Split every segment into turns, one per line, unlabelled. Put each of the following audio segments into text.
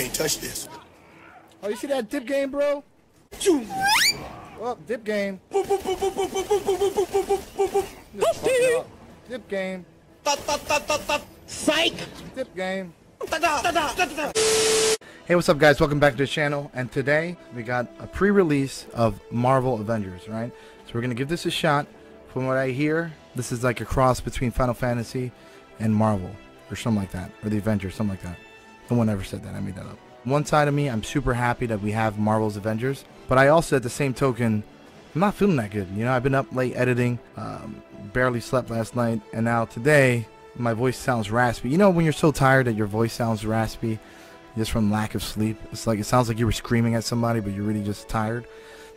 can't touch this.
Oh, you see that dip game, bro? Oh, dip game. Dip game.
Psych!
Dip game. Hey, what's up, guys? Welcome back to the channel. And today we got a pre-release of Marvel Avengers, right? So we're gonna give this a shot. From what I hear, this is like a cross between Final Fantasy and Marvel, or something like that, or the Avengers, something like that. No one ever said that. I made that up. One side of me, I'm super happy that we have Marvel's Avengers, but I also, at the same token, I'm not feeling that good. You know, I've been up late editing, um, barely slept last night, and now today my voice sounds raspy. You know, when you're so tired that your voice sounds raspy, just from lack of sleep. It's like it sounds like you were screaming at somebody, but you're really just tired.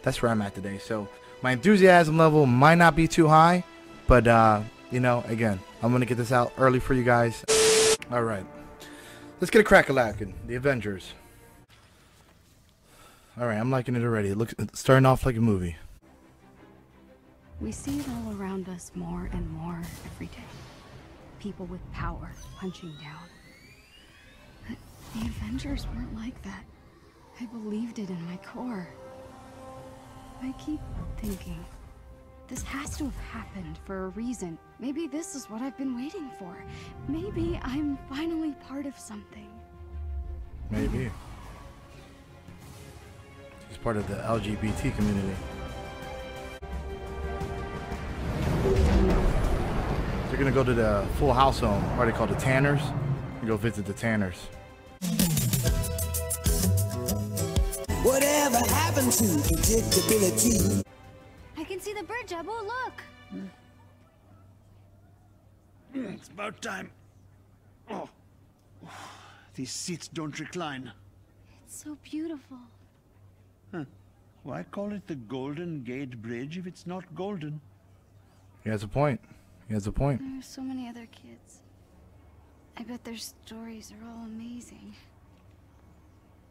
That's where I'm at today. So my enthusiasm level might not be too high, but uh, you know, again, I'm gonna get this out early for you guys. All right, let's get a crack a lacking. The Avengers. All right, I'm liking it already. It looks starting off like a movie.
We see it all around us more and more every day. People with power punching down. But the Avengers weren't like that. I believed it in my core. I keep thinking, this has to have happened for a reason. Maybe this is what I've been waiting for. Maybe I'm finally part of something.
Maybe. He's part of the LGBT community. They're gonna go to the Full House home, or they call the Tanners, and go visit the Tanners.
Whatever happened to predictability?
I can see the bird, Jabu, oh, look! Hmm.
It's about time. Oh. These seats don't recline.
It's so beautiful.
Why call it the Golden Gate Bridge if it's not golden?
He has a point. He has a point.
There's so many other kids. I bet their stories are all amazing.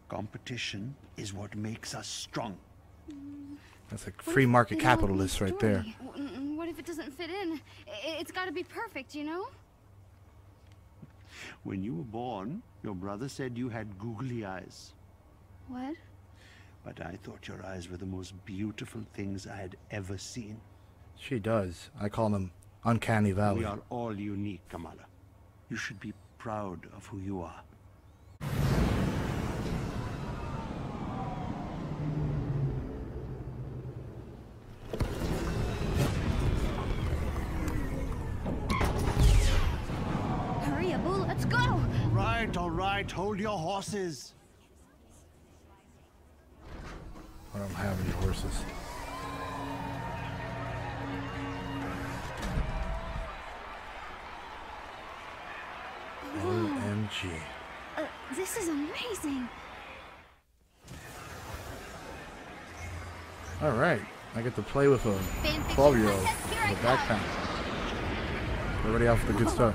Competition is what makes us strong. Mm.
That's like
What
free market capitalist right there.
story? W- What if it doesn't fit in? It's got to be perfect, you know?
When you were born, your brother said you had googly eyes.
What?
But I thought your eyes were the most beautiful things I had ever seen.
She does. I call them Uncanny Valley.
We are all unique, Kamala. You should be proud of who you are. Right, all right, hold your horses.
I don't have any horses. OMG.
Uh, this is amazing.
Alright. I get to play with a 12 year old
contest,
with
here I
a
come.
backpack. Already off to a good start.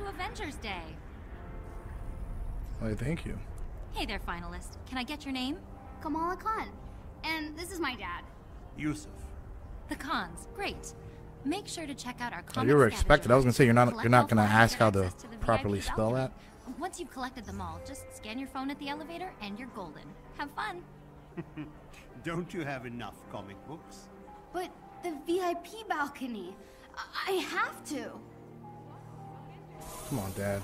Welcome to Avengers Day.
Why, thank you.
Hey there, finalist. Can I get your name?
Kamala Khan. And this is my dad.
Yusuf.
The Cons. Great. Make sure to check out our
Oh, you were expected. I was gonna say you're not you're not gonna ask how
get
to properly
VIP
spell that.
Once you've collected them all, just scan your phone at the elevator and you're golden. Have fun.
Don't you have enough comic books?
But the VIP balcony. I, I have to.
Come on, Dad.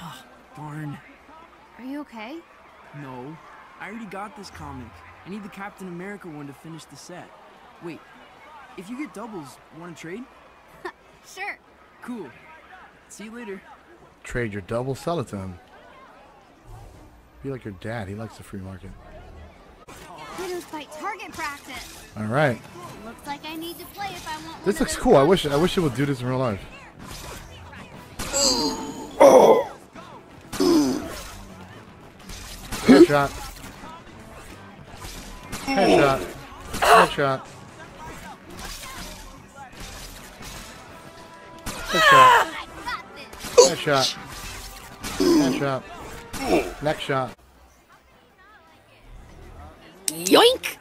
Oh, Darn.
Are you okay?
No. I already got this comic. I need the Captain America one to finish the set. Wait. If you get doubles, want to trade?
Sure.
Cool. See you later.
Trade your double, sell it to him. Be like your dad. He likes the free market.
Target practice.
All right.
Looks like I need to play if I want
This looks cool. I wish I wish it would do this in real life. Headshot. Headshot. Headshot. Headshot. Headshot. Headshot. Next shot.
Yoink!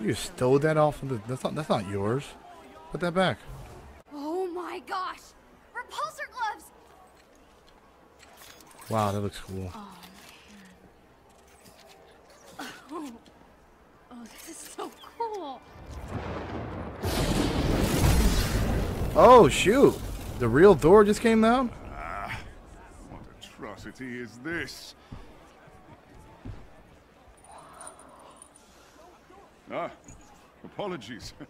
You stole that off of the. That's not. That's not yours. Put that back.
Oh my gosh! Repulsor gloves.
Wow, that looks cool.
Oh, oh, oh this is so cool.
Oh shoot! The real Thor just came out.
Ah, what atrocity is this? Ah, apologies.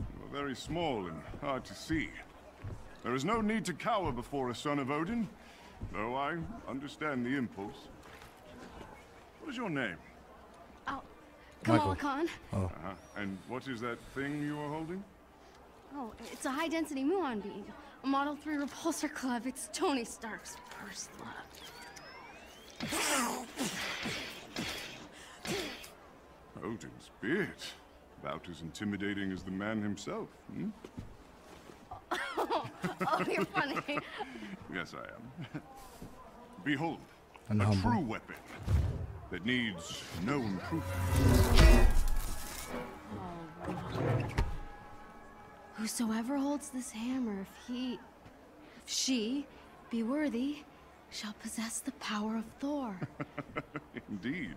You are very small and hard to see. There is no need to cower before a son of Odin, though I understand the impulse. What is your name?
Oh, Kamala
Michael.
Khan.
Uh-huh. And what is that thing you are holding?
Oh, it's a high density muon beam. A Model 3 repulsor club. It's Tony Stark's first love.
Odin's beard. About as intimidating as the man himself, hmm?
Oh, you're funny.
Yes, I am. Behold,
And
a
humble.
true weapon that needs no improvement.
Whosoever holds this hammer, if he, if she, be worthy, shall possess the power of Thor.
Indeed.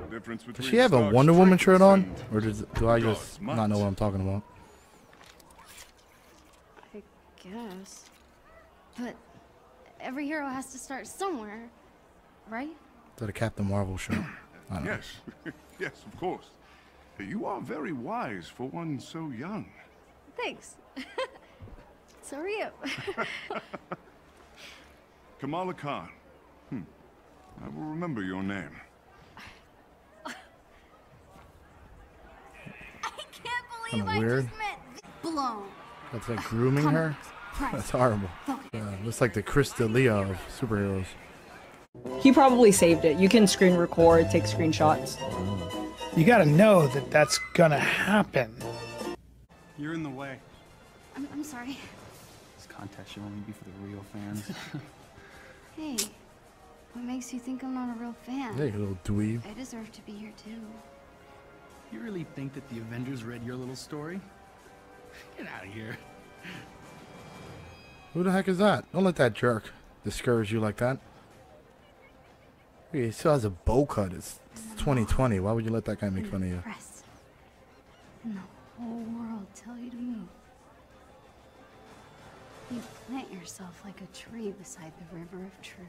The difference between
Does she have a Wonder Woman shirt on, or does do I just
might.
not know what I'm talking about?
I guess. But every hero has to start somewhere, right?
Is that a Captain Marvel shirt? I don't know.
Yes, yes, of course. You are very wise for one so young.
Thanks. so are you.
Kamala Khan. Hmm. I will remember your name.
I can't believe
Kinda weird.
blown.
That's like grooming her. That's horrible. Uh, looks like the Chris D'Elia of superheroes.
He probably saved it. You can screen record, take screenshots.
You gotta know that that's gonna happen.
You're in the way.
I'm, I'm sorry.
This contest should only be for the real fans.
Hey, what makes you think I'm not a real fan?
Hey, you little dweeb.
I deserve to be here too.
You really think that the Avengers read your little story? Get out of here.
Who the heck is that? Don't let that jerk discourage you like that. He still has a bow cut. It's, it's 2020. Why would you let that guy make fun of you?
Press. And the whole world tell you to move. You plant yourself like a tree beside the river of truth.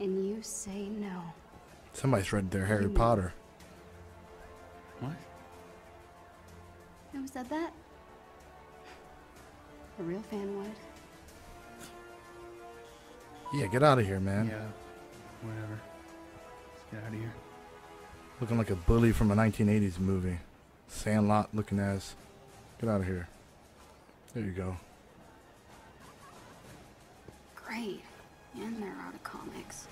And you say no.
Somebody's read their Harry Potter.
What?
Who said that? A real fan would.
Yeah, get out of here, man.
Yeah, whatever. Let's get out of here.
Looking like a bully from a 1980s movie. Sandlot looking ass. Get out of here. There you go.
Great. And they're out of comics.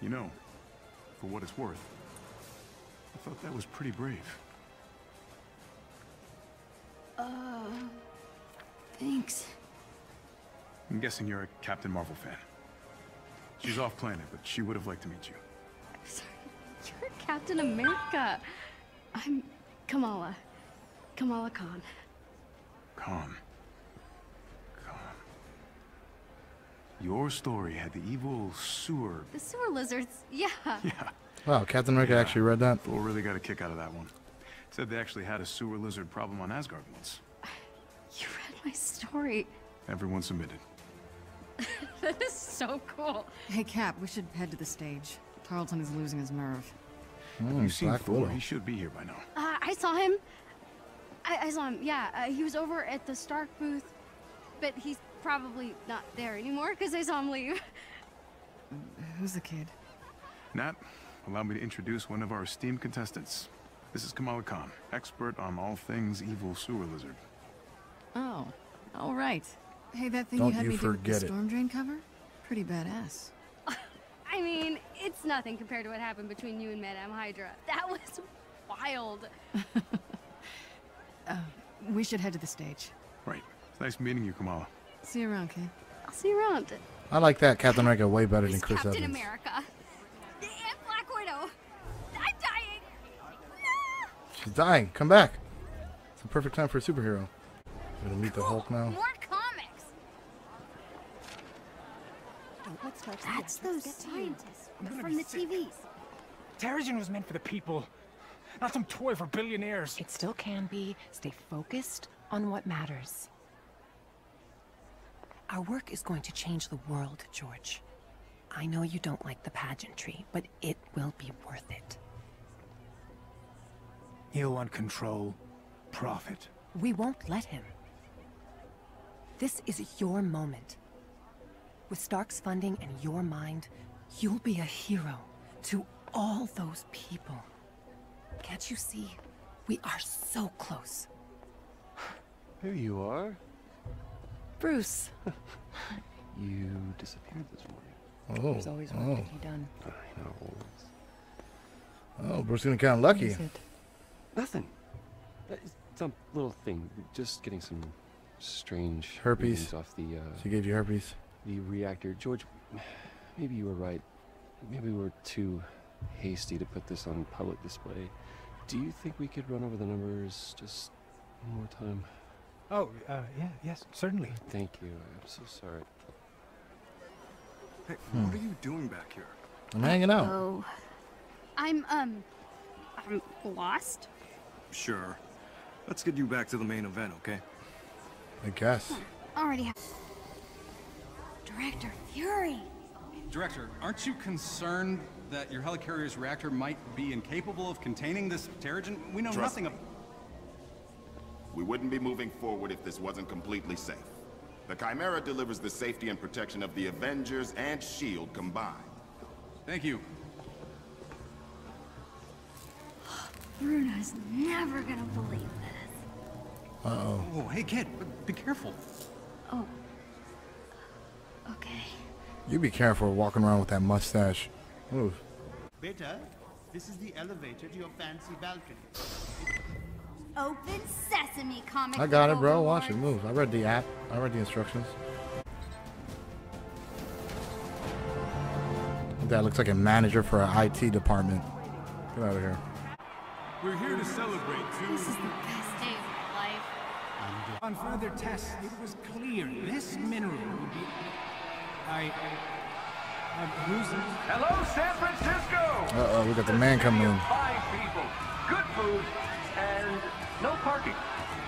You know, for what it's worth, I thought that was pretty brave.
Uh. Thanks.
I'm guessing you're a Captain Marvel fan. She's off planet, but she would have liked to meet you.
I'm Sorry. You're Captain America. I'm Kamala. Kamala Khan.
Khan. Khan. Your story had the evil sewer.
The sewer lizards. Yeah.
Yeah.
Wow, Captain America actually read that.
Thor really got a kick out of that one. Said they actually had a sewer lizard problem on Asgard once.
You read my story.
Everyone submitted.
That is so cool.
Hey, Cap, we should head to the stage. Tarleton is losing his nerve.
Mm,
You've seen
Black
Thor. He should be here by now.
Uh, I saw him. I, I saw him. Yeah, uh, he was over at the Stark booth, but he's probably not there anymore because I saw him leave.
Who's the kid?
Nat, allow me to introduce one of our esteemed contestants. This is Kamala Khan, expert on all things evil sewer lizard.
Oh, all right. Hey, that thing
Don't
you had
you
me do with the
it.
storm drain cover? Pretty badass.
I mean, it's nothing compared to what happened between you and Madame Hydra. That was wild.
Uh, we should head to the stage.
Right. It's nice meeting you, Kamala.
See you around, kid.
I'll see you around.
I like that Captain America way better than
It's
Chris
Captain
Evans.
America.
She's dying. Come back. It's the perfect time for a superhero. I'm Gonna meet the Hulk now.
More comics.
outlet starts
That's those scientists from the TVs.
Terrigen was meant for the people, not some toy for billionaires.
It still can be. Stay focused on what matters. Our work is going to change the world, George. I know you don't like the pageantry, but it will be worth it.
He'll want control, profit.
We won't let him. This is your moment. With Stark's funding and your mind, you'll be a hero to all those people. Can't you see? We are so close.
Here you are.
Bruce.
You disappeared this morning.
Oh,
There's always work
oh.
to be done.
I know.
Oh, Bruce getting kind of lucky.
What is it?
Nothing. Uh, It's some little thing. Just getting some strange
Herpes.
readings off the. Uh,
She gave you herpes.
The reactor, George. Maybe you were right. Maybe we were too hasty to put this on public display. Do you think we could run over the numbers just one more time?
Oh, uh, yeah, yes, certainly.
Thank you. I'm so sorry.
Hey,
Hmm.
what are you doing back here?
I'm hanging out.
Oh. I'm, um, I'm lost.
Sure. Let's get you back to the main event, okay?
I guess.
Already have. Director Fury.
Director, aren't you concerned that your helicarrier's reactor might be incapable of containing this Terrigen? We know
Trust
nothing of...
We wouldn't be moving forward if this wasn't completely safe. The Chimera delivers the safety and protection of the Avengers and S.H.I.E.L.D. Combined.
Thank you.
Bruno's never gonna believe this.
Uh-oh.
Oh, hey kid, be careful.
Oh. Okay.
You be careful walking around with that mustache. Move.
Beta, this is the elevator to your fancy balcony.
Open Sesame comic.
I got it,
book
bro. Watch it move. I read the app. I read the instructions. That looks like a manager for an IT department. Get out of here.
We're here to celebrate two.
This is the best day of my life.
On further tests, it was clear this mineral would be. I. I'm losing.
Hello, San Francisco!
Uh oh, we got the man coming in.
Fine people, good food, and no parking.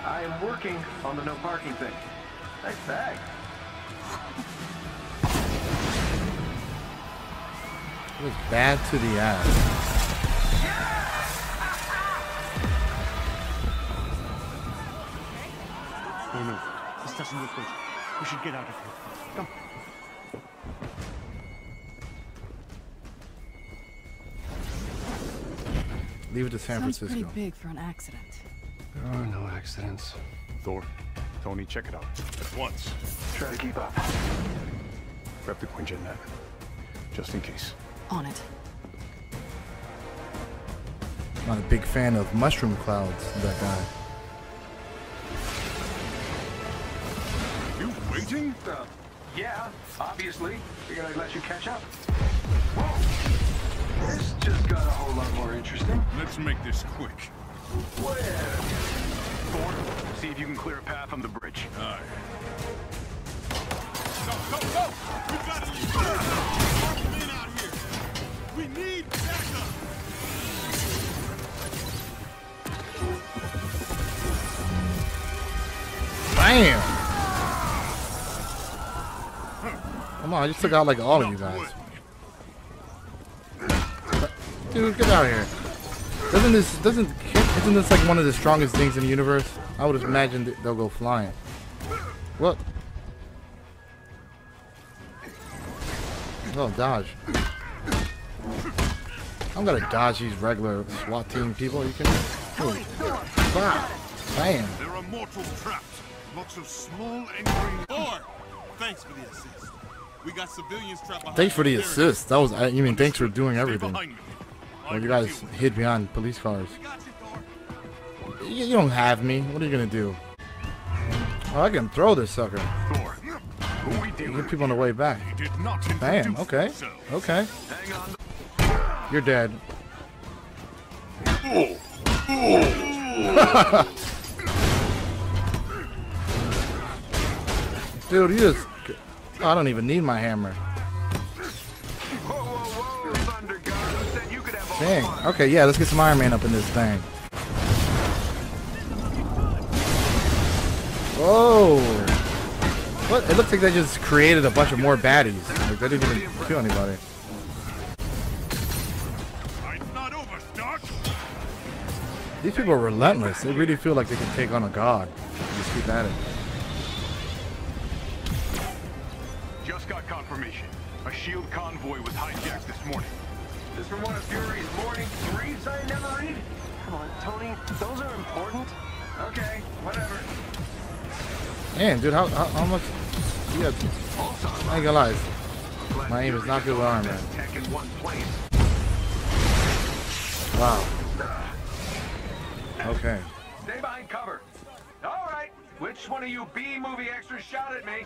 I am working on the no parking thing. Nice bag.
It was bad to the ass.
No, no, this doesn't look good. We should get out of here. Come.
Leave it to San
Sounds
Francisco.
pretty big for an accident.
There are no accidents.
Thor, Tony, check it out. At once.
Try to keep up.
Grab the Quinjet net. Just in case.
On it.
Not a big fan of mushroom clouds, that guy.
Waiting?
Uh, yeah, obviously. Figured I'd let you catch up. This just got a whole lot more interesting.
Let's make this quick.
Where? Thor, see if you can clear a path on the bridge.
Aye. Go, go, go! We gotta leave. More men out here. We need backup.
Bam! Come on, I just took out like all of you guys. Dude, get out of here. Doesn't this doesn't isn't this like one of the strongest things in the universe? I would imagine that they'll go flying. What? Oh, dodge. I'm gonna dodge these regular SWAT team people. You can. Wow. Bam.
There are mortals trapped. Lots of small angry.
Thanks for the assist. We got civilians trapped behind
Thanks for the assist. That was. I you mean thanks for doing everything. you guys hid behind police cars. You, you don't have me. What are you gonna do? Oh, I can throw this sucker.
Thor, who we
You
dealing
get people on the way back. Bam. Okay. Okay. You're dead. Oh, oh. Dude, you just. I don't even need my hammer. Dang. Okay, yeah, let's get some Iron Man up in this thing. Whoa! What? It looks like they just created a bunch of more baddies. Like, they didn't even kill anybody. These people are relentless. They really feel like they can take on a god. Just keep at it.
Just got confirmation. A S.H.I.E.L.D. convoy was hijacked this morning.
This from one of Fury's morning briefs I never read? Come on, Tony. Those are important. Okay, whatever.
Man, dude, how, how, how much? Yeah, I ain't gonna lie. My aim is not good with Iron Man.
In one place.
Wow. Okay.
Stay behind cover. All right. Which one of you B movie extras shot at me?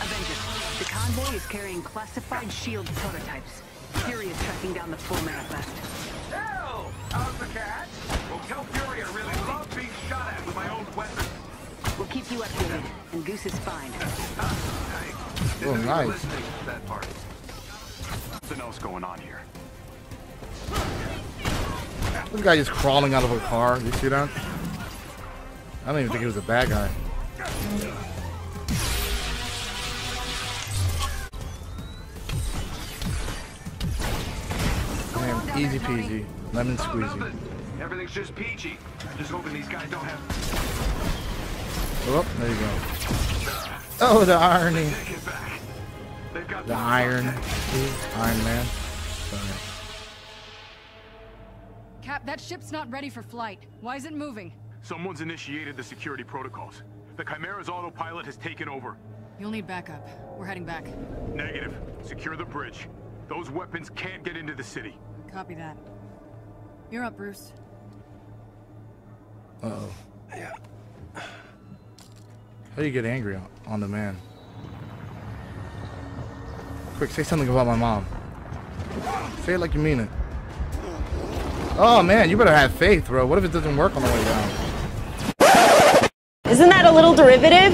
Avengers, the convoy is carrying classified S.H.I.E.L.D. prototypes. Fury is tracking down the full manifest.
Hell! How's the cat? Well, tell Fury I really love being shot at with my own weapon.
We'll keep you updated, and Goose is fine.
Oh, nice.
That part.
Something else going on here.
This guy just crawling out of a car. You see that? I don't even think he was a bad guy. Damn, easy peasy. Lemon squeezy.
Everything's just peachy. Just hoping these guys don't have.
Oh, there you go. Oh, the irony.
Take it back. They've got
The iron. Iron Man. Sorry.
Cap, that ship's not ready for flight. Why is it moving?
Someone's initiated the security protocols. The Chimera's autopilot has taken over.
You'll need backup. We're heading back.
Negative. Secure the bridge. Those weapons can't get into the city.
Copy that. You're up, Bruce.
Uh oh.
Yeah.
How do you get angry on, on the man? Quick, say something about my mom. Say it like you mean it. Oh man, you better have faith, bro. What if it doesn't work on the way down?
Isn't that a little derivative?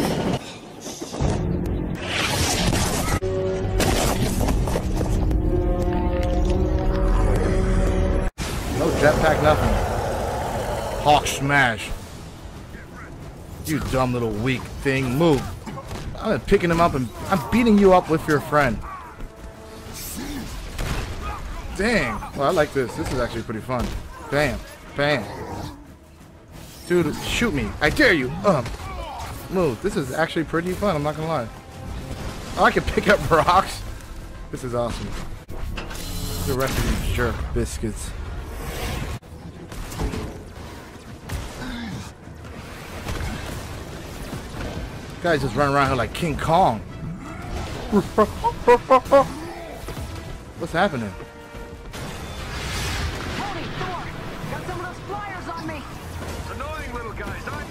No jetpack, nothing. Hulk smash. You dumb little weak thing. Move. I'm picking him up and I'm beating you up with your friend. Dang. Well, I like this. This is actually pretty fun. Bam. Bam. Dude, shoot me. I dare you. Um. Move. This is actually pretty fun. I'm not gonna lie. Oh, I can pick up rocks. This is awesome. The rest of these jerk biscuits. Guys just running around here like King Kong. What's happening?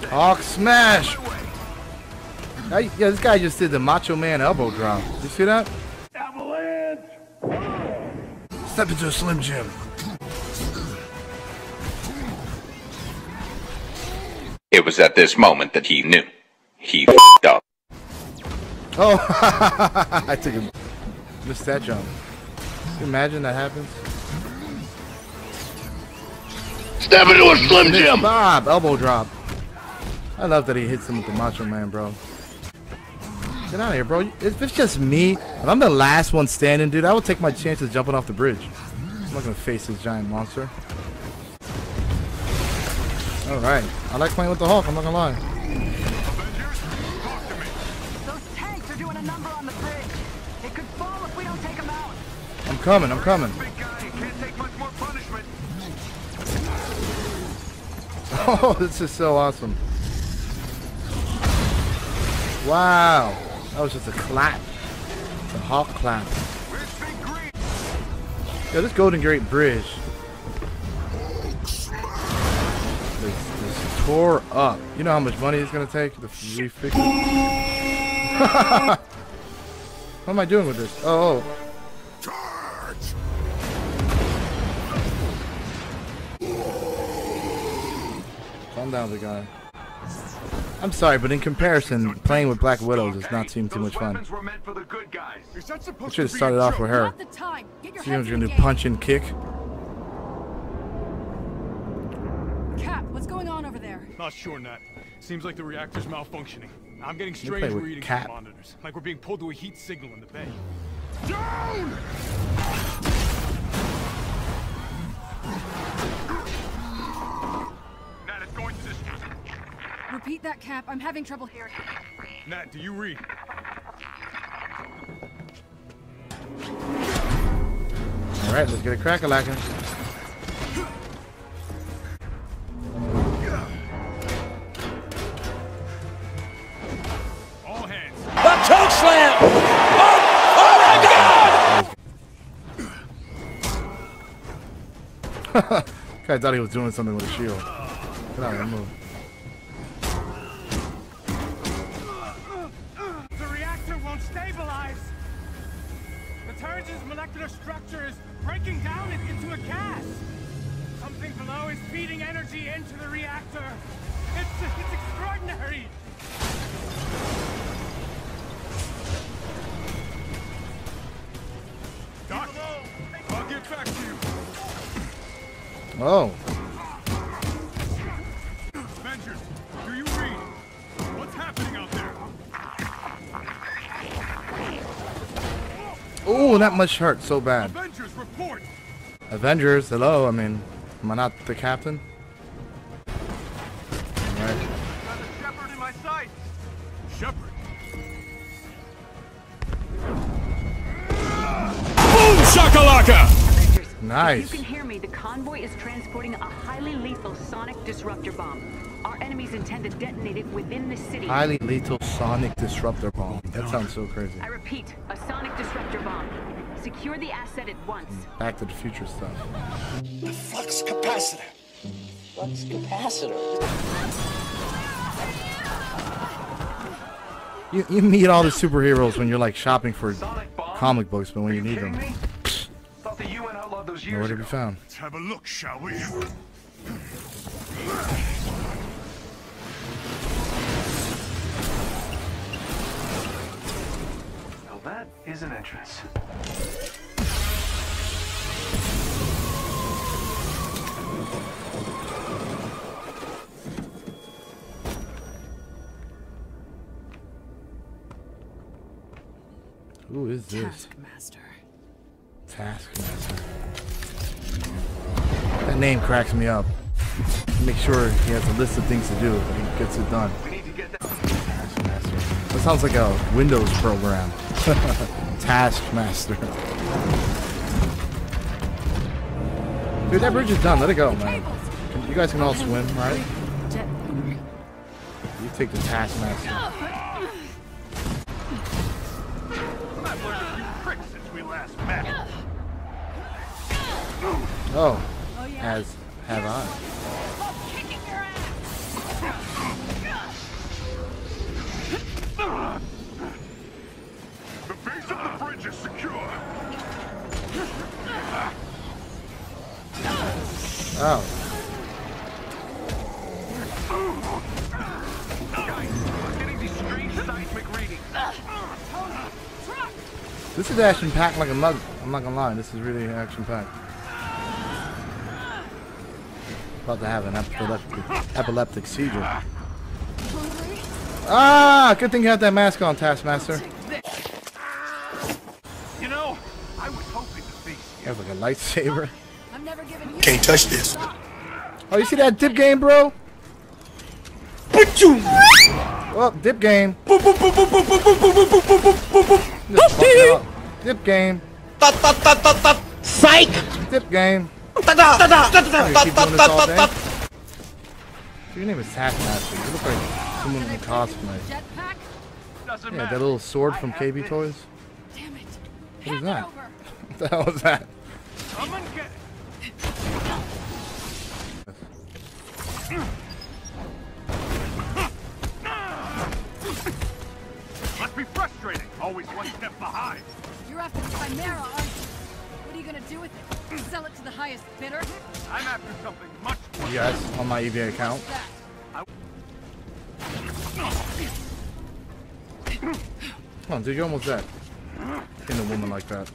Hulk smash! I, yeah, this guy just did the Macho Man elbow drop. You see that?
Avalanche!
Step into a Slim Jim.
It was at this moment that he knew. He f***ed up.
Oh, I took a missed that jump. Can you imagine that happens?
Step into a Slim Jim!
Bob, elbow drop. I love that he hits him with the Macho Man, bro. Get out of here, bro. If it's just me, if I'm the last one standing, dude, I would take my chances jumping off the bridge. I'm not gonna face this giant monster. All right, I like playing with the Hulk. I'm not gonna lie.
Those tanks are doing a number on the bridge. It could fall if we don't take them out.
I'm coming. I'm coming.
Big guy, can't take much more punishment.
Oh, this is so awesome. Wow. That was just a clap. A Hulk clap. Yeah, this Golden Gate Bridge. This, this tore up. You know how much money it's gonna take to refix it? what am I doing with this? Oh, oh. Calm down, the guy. I'm sorry, but in comparison, playing with Black Widow does not seem too much fun.
Weapons were meant for the good guys.
Is that
I should have started off with her.
Not the time. Get your
See what
heads
you're gonna
the
do, punch and kick.
Cap, what's going on over there?
Not sure, Nat. Seems like the reactor's malfunctioning. I'm getting strange
with
readings
Cap.
from monitors, like we're being pulled to a heat signal in the bay.
Down!
Repeat that, Cap. I'm having trouble hearing.
Nat, do you read?
Alright, let's get a crack a lacking.
All hands.
The choke slam! Oh, oh my god!
Guy thought he was doing something with a shield. Get out of the move.
Feeding energy into the reactor. It's, it's extraordinary.
Doc, I'll get back to you.
Oh.
Avengers, do you read? What's happening out there?
Ooh, that much hurt so bad.
Avengers, report!
Avengers, hello. I mean, am I not the captain? Alright.
Shepard in my sight!
Shepard!
Boom shakalaka!
If
Nice.
you can hear me, the convoy is transporting a highly lethal sonic disruptor bomb. Our enemies intend to detonate it within the city.
Highly lethal sonic disruptor bomb. That sounds so crazy.
I repeat, a sonic disruptor bomb. Secure the asset at once.
Mm, back to the future stuff.
The Flux capacitor.
Flux capacitor.
You, you meet all the superheroes when you're like shopping for comic books, but when you need them,
Thought the UN outlawed those
nowhere
years
to be found.
Let's have a look, shall we?
Is an entrance.
Who is this?
Taskmaster.
Taskmaster. That name cracks me up. Make sure he has a list of things to do, but he gets it done. Taskmaster. That sounds like a Windows program. Taskmaster. Dude, that bridge is done. Let it go, man. You guys can all swim, right? You take the Taskmaster. Oh, as have I. Oh.
I'm getting these strange seismic readings.
This is action packed like a mug. I'm not gonna lie, this is really action packed. About to have an epileptic, epileptic seizure. Ah, good thing you had that mask on, Taskmaster.
You know, I was hoping to face
You have like a lightsaber. Can't touch this. Oh, you see that dip game, bro? Well, dip game. Just fuck it up. Dip game.
Psych!
Dip game. You keep doing this all day? Your name is Taskmaster. You look like someone in cosplay. Yeah, that little sword from KB. Toys.
Damn it.
What is that? What the hell is that?
Must be frustrating. Always one step behind.
You're after the Chimera, aren't you? What are you gonna do with it? Sell it to the highest bidder?
I'm after something much more.
Yes, on my EVA account. Come on, dude, you're almost dead. Hitting a woman like that.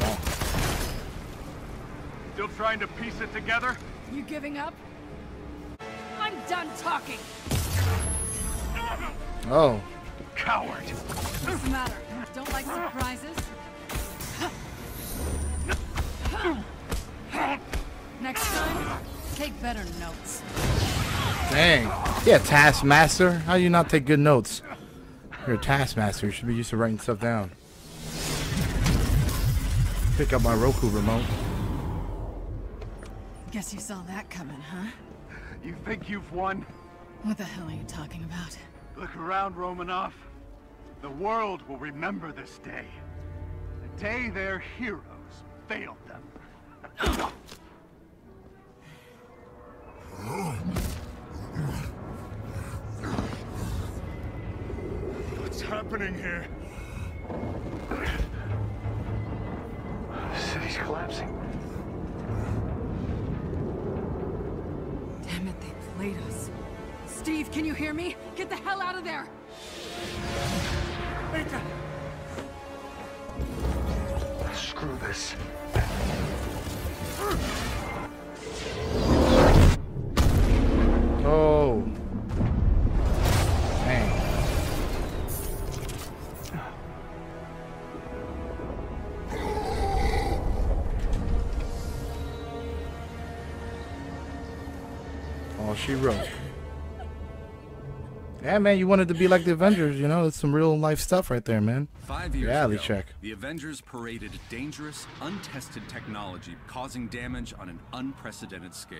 Wow.
Still trying to piece it together?
You giving up? I'm done talking.
Oh.
Coward.
What's the matter? Don't like surprises? Next time, take better notes.
Dang. Yeah, Taskmaster. How do you not take good notes? You're a Taskmaster. You should be used to writing stuff down. Pick up my Roku remote.
Guess you saw that coming, huh?
You think you've won?
What the hell are you talking about?
Look around, Romanoff. The world will remember this day. The day their heroes failed them.
What's happening here?
The city's collapsing.
Me? Get the hell out of there!
Beta! Screw this.
Oh. Dang. All oh, she wrote. Yeah, man, you wanted to be like the Avengers, you know? It's some real life stuff right there, man.
Five years
Reality
ago,
check.
the Avengers paraded dangerous, untested technology, causing damage on an unprecedented scale.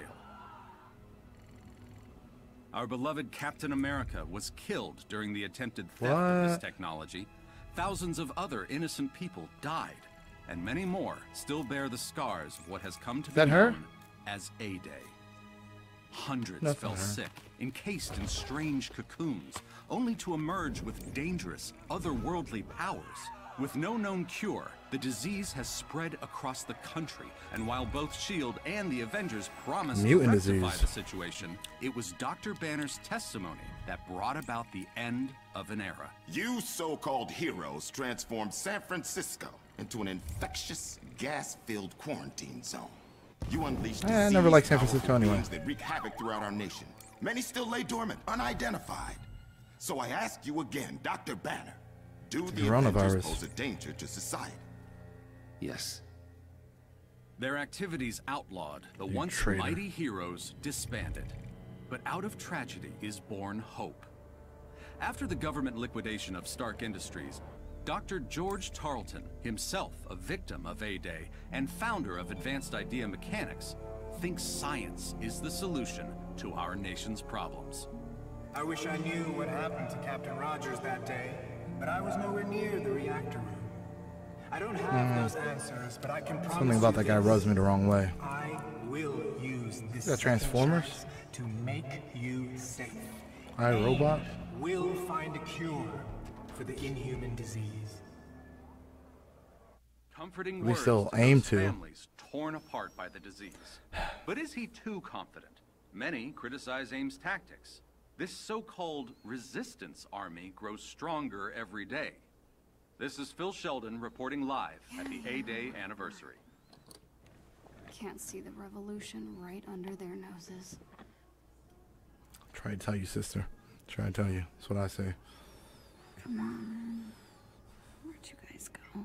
Our beloved Captain America was killed during the attempted theft of this
What?
technology. Thousands of other innocent people died, and many more still bear the scars of what has come to be
her?
known as A-Day. Hundreds fell
her.
sick, encased in strange cocoons, only to emerge with dangerous, otherworldly powers. With no known cure, the disease has spread across the country, and while both S.H.I.E.L.D. And the Avengers promised
Mutant
to rectify
disease.
the situation, it was Dr. Banner's testimony that brought about the end of an era.
You so-called heroes transformed San Francisco into an infectious, gas-filled quarantine zone. You unleashed
I never liked San Francisco anyway.
beings that wreak havoc throughout our nation. Many still lay dormant, unidentified. So I ask you again, Dr. Banner, do the
Coronavirus.
Pose a danger to society?
Yes.
Their activities outlawed, the
You
once
traitor.
mighty heroes disbanded. But out of tragedy is born hope. After the government liquidation of Stark Industries, Dr. George Tarleton, himself a victim of A-Day and founder of Advanced Idea Mechanics, thinks science is the solution to our nation's problems.
I wish I knew what happened to Captain Rogers that day, but I was nowhere near the reactor room. I don't have
Hmm.
those answers, but I can promise
Something about
you
that guy
this.
rubs me the wrong way.
I will use this
Is that Transformers?
to make you safe.
I, Robot?
We'll find a cure for the inhuman disease.
Comforting
We still aim to.
families torn apart by the disease. But is he too confident? Many criticize AIM's tactics. This so-called resistance army grows stronger every day. This is Phil Sheldon reporting live at the A-Day anniversary.
Can't see the revolution right under their noses.
Try to tell you, sister. Try to tell you. That's what I say.
Come on. Where'd you guys go?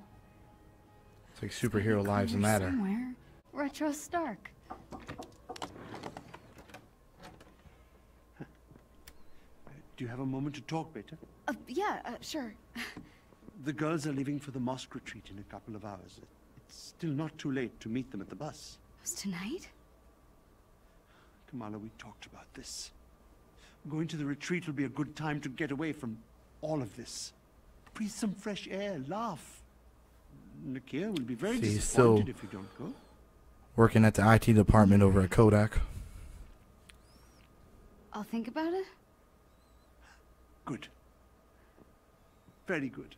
It's like superhero lives matter.
Somewhere. Retro Stark.
Do you have a moment to talk, Beta?
Uh, yeah, uh, sure.
The girls are leaving for the mosque retreat in a couple of hours. It's still not too late to meet them at the bus.
It Was tonight?
Kamala, we talked about this. Going to the retreat will be a good time to get away from all of this. Breathe some fresh air, laugh. Nakia will be very
See,
disappointed
still-
if you don't go.
Working at the IT department over at Kodak.
I'll think about it.
Good. Very good.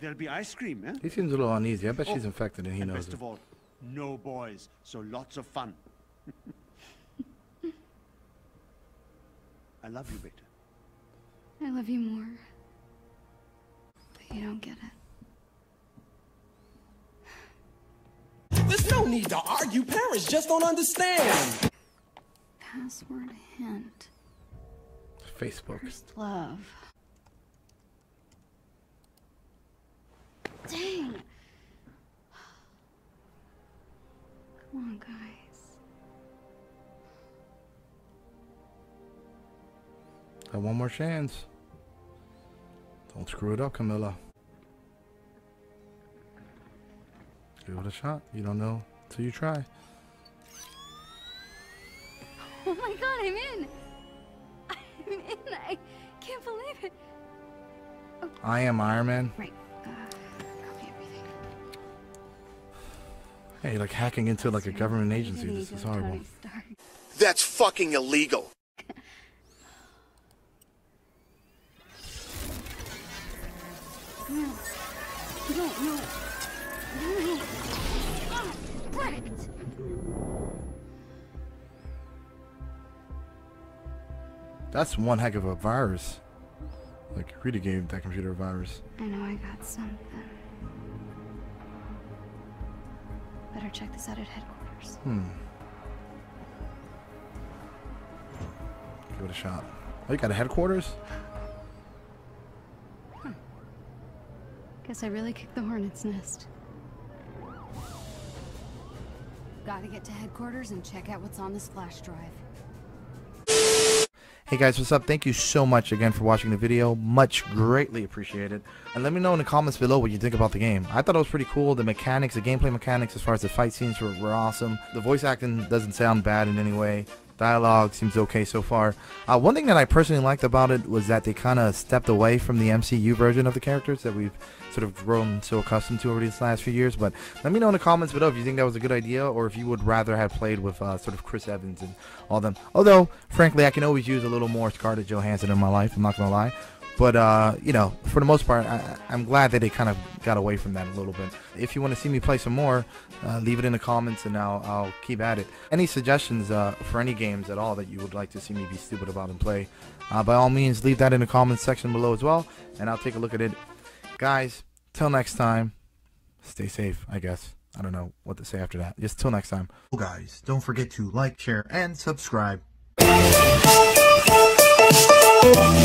There'll be ice cream, eh?
He seems a little uneasy. I bet she's
Oh,
infected and he
and
knows
best
it.
of all, no boys, so lots of fun. I love you, Beta.
I love you more. But you don't get it.
There's no need to argue. Parents just don't understand.
Password hint.
Facebook.
First love. Dang. Come on, guys.
Got one more chance. Don't screw it up, Kamala. Give it a shot. You don't know till you try.
Oh my god, I'm in! I'm in! I can't believe it!
I am Iron Man.
Right. Uh, copy everything.
Hey, like hacking into like a government agency. This is horrible.
That's fucking illegal.
That's one heck of a virus. Like, really gave that computer a virus.
I know I got something. Better check this out at headquarters.
Hmm. Give it a shot. Oh, you got a headquarters?
Guess I really kicked the hornet's nest. Gotta get to headquarters and check out what's on this flash drive.
Hey guys, what's up? Thank you so much again for watching the video. Much greatly appreciated. And let me know in the comments below what you think about the game. I thought it was pretty cool. The mechanics, the gameplay mechanics as far as the fight scenes were, were awesome. The voice acting doesn't sound bad in any way. Dialogue seems okay so far. Uh, one thing that I personally liked about it was that they kind of stepped away from the MCU version of the characters that we've sort of grown so accustomed to over these last few years. But let me know in the comments below if you think that was a good idea or if you would rather have played with uh, sort of Chris Evans and all them. Although, frankly, I can always use a little more Scarlett Johansson in my life. I'm not gonna lie. But, uh, you know, for the most part, I, I'm glad that it kind of got away from that a little bit. If you want to see me play some more, uh, leave it in the comments and I'll, I'll keep at it. Any suggestions uh, for any games at all that you would like to see me be stupid about and play, uh, by all means, leave that in the comments section below as well, and I'll take a look at it. Guys, till next time, stay safe, I guess. I don't know what to say after that. Just till next time.
Guys, don't forget to like, share, and subscribe.
Thank you.